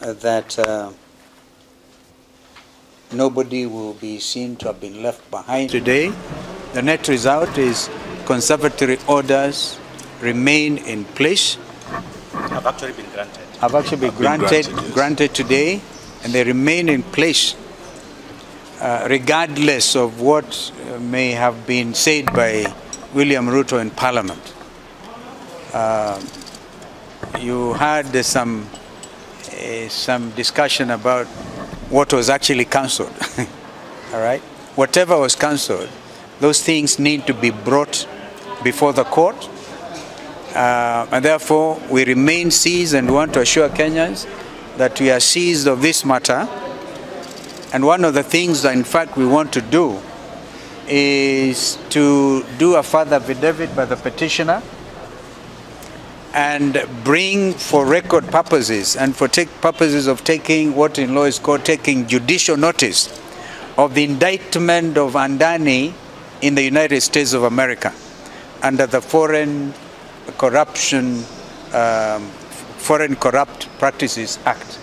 that uh, nobody will be seen to have been left behind. Today, the net result is conservatory orders remain in place, have actually been granted. have actually been been granted, granted, yes. granted today, and they remain in place uh, regardless of what uh, may have been said by William Ruto in Parliament. Uh, you had uh, some uh, some discussion about what was actually cancelled. All right, whatever was cancelled, those things need to be brought before the court, uh, and therefore we remain seized and want to assure Kenyans that we are seized of this matter. And one of the things that, in fact, we want to do is to do a further affidavit by the petitioner and bring for record purposes and for take purposes of taking what in law is called taking judicial notice of the indictment of Andani in the United States of America under the Foreign Corruption um, Foreign Corrupt Practices Act.